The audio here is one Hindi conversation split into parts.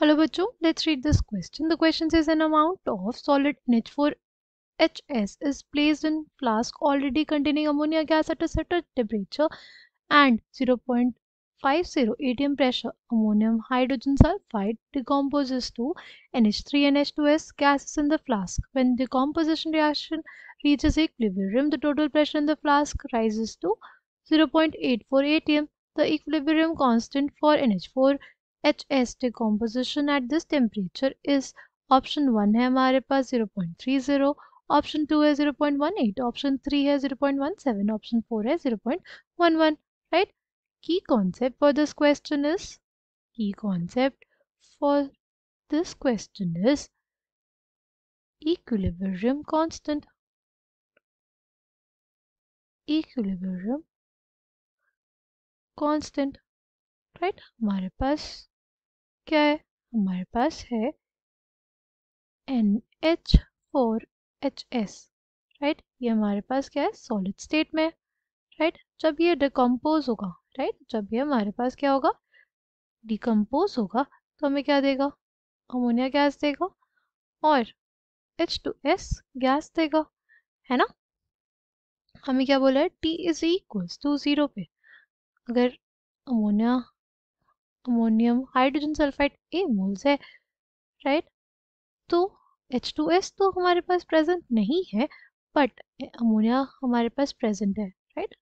Hello bachcho, let's read this question. The question says an amount of solid NH4HS is placed in flask already containing ammonia gas at a certain temperature and 0.50 atm pressure. Ammonium hydrogen sulfide decomposes to NH3 and H2S gases in the flask. When decomposition reaction reaches equilibrium, the total pressure in the flask rises to 0.84 atm. The equilibrium constant for NH4 HS decomposition at this temperature is option one है हमारे पास 0.30 ऑप्शन टू है 0.18 ऑप्शन थ्री है 0.17 ऑप्शन फोर है 0.11 राइट की concept for this question is key concept for this question is equilibrium constant equilibrium constant right हमारे पास क्या है? हमारे पास है N H four H S right ये हमारे पास क्या है? सॉलिड स्टेट में राइट right? जब ये डिकम्पोज होगा राइट right? जब ये हमारे पास क्या होगा? डिकम्पोज होगा तो हमें क्या देगा? अमोनिया गैस देगा और एच टू एस गैस देगा, है ना? हमें क्या बोला है? T is equals to zero पे। अगर ammonia ammonium, hydrogen sulphide A moles है राइट तो H2S तो हमारे पास प्रेजेंट नहीं है बट अमोनिया हमारे पास प्रेजेंट है राइट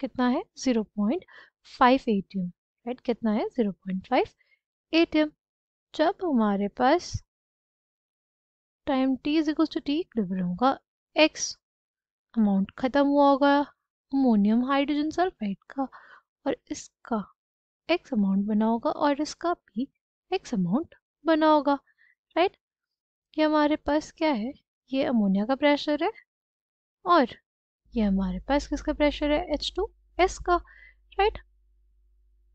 कितना है? 0.5 एटीएम राइट कितना है? 0.5 एटीएम जब हमारे पास time t is two T equilibrium होगा x अमाउंट खत्म हुआ होगा अमोनियम हाइड्रोजन सल्फाइड का, और इसका एक्स अमाउंट बना होगा और इसका भी एक्स अमाउंट बना होगा राइट ये हमारे पास क्या है? ये अमोनिया का प्रेशर है और ये हमारे पास किसका प्रेशर है? एच टू एस का राइट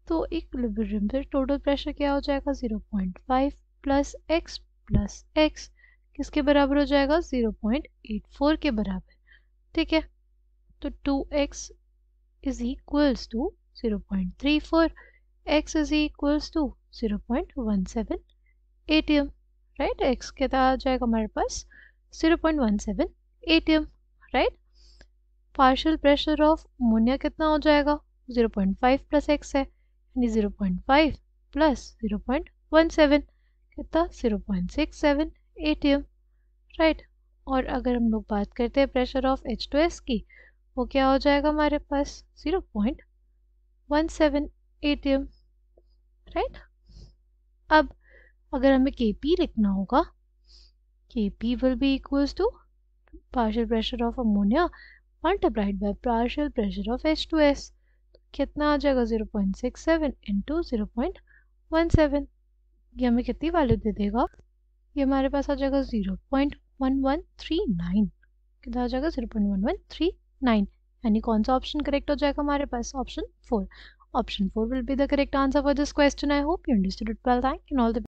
तो इक्विलिब्रियम पे टोटल प्रेशर क्या हो जाएगा? 0.5 प्लस एक्स प्लस एक्स किसके बराबर हो जाएगा? 0.84 के बराबर, ठीक है? तो 2x is equals to 0.34 x is equals to 0.17 atm right x कितना आ जाएगा हमारे पास? 0.17 atm right partial pressure of ammonia कितना हो जाएगा? 0.5 प्लस x है, यानी 0.5 प्लस 0.17 कितना? 0.67 atm राइट और अगर हम लोग बात करते हैं pressure of H two S की, वो क्या हो जाएगा हमारे पास? 0.17 atm राइट अब अगर हमें के पी लिखना होगा K P will be equals to partial pressure of ammonia multiplied by partial pressure of H two S कितना आ जाएगा? Zero point six seven into zero point one seven ये हमें कितनी वैल्यू दे देगा? ये हमारे पास आ जाएगा zero point one one three nine कितना आ जाएगा? Zero point one one three nine यानी कौन सा ऑप्शन करेक्ट हो जाएगा हमारे पास? Option four Option 4 will be the correct answer for this question. I hope you understood it well. Thank you and all the